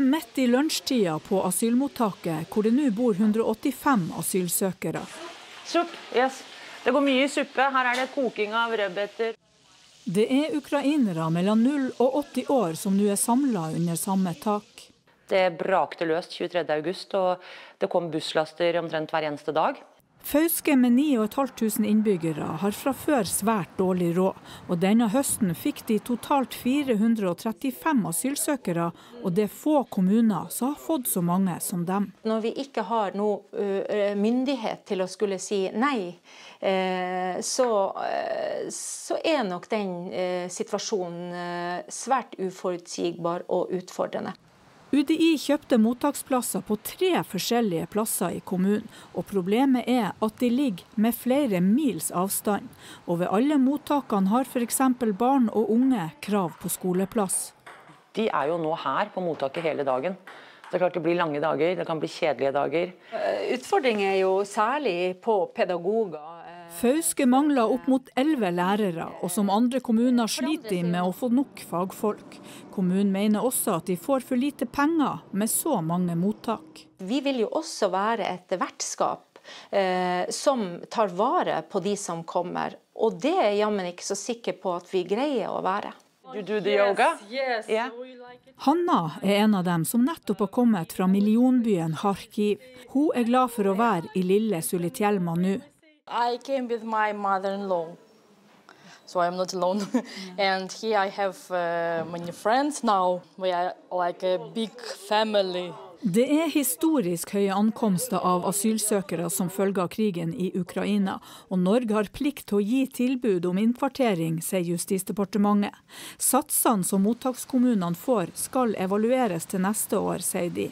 midt i lunsjtida på asylmottaket, hvor det nå bor 185 asylsøkere. Supp, yes. Det går mye i suppe. Her er det koking av rødbeter. Det er ukrainere mellom 0 og 80 år som nå er samla under samme tak. Det brakte løst 23.8, og det kom busslaster omtrent hver eneste dag. Fauske med 9500 innbyggere har fra før svært dårlig råd, og denne høsten fikk de totalt 435 asylsøkere, og det er få kommuner som har fått så mange som dem. Når vi ikke har noe myndighet til å skulle si nei, så, så er nok den situasjonen svært uforutsigbar og utfordrende. UDI kjøpte mottaksplasser på tre forskjellige plasser i kommunen, og problemet er at de ligger med flere mils avstand. Og ved alle mottakene har f.eks. barn og unge krav på skoleplass. De er jo nå her på mottaket hele dagen. Det er klart det blir lange dager, det kan bli kjedelige dager. Utfordringen er jo særlig på pedagoger. Fauske mangler opp mot elleve lærere, og som andre kommuner sliter de med å få nok fagfolk. Kommunen mener også at de får for lite penger med så mange mottak. Vi vil jo også være et vertskap eh, som tar vare på de som kommer, og det er jammen ikke så sikker på at vi greier å være. You do the yoga? Yes, yes. Yeah. Hanna er en av dem som nettopp har kommet fra millionbyen Kharkiv. Hun er glad for å være i lille Sulitjelma nå. I came with my mother-in-law, so I'm not alone. and here I have uh, many friends now. We are like a big family. Det er historisk høye ankomster av asylsøkere som følge av krigen i Ukraina, og Norge har plikt til å gi tilbud om innkvartering, sier Justisdepartementet. Satsene som mottakskommunene får skal evalueres til neste år, sier de.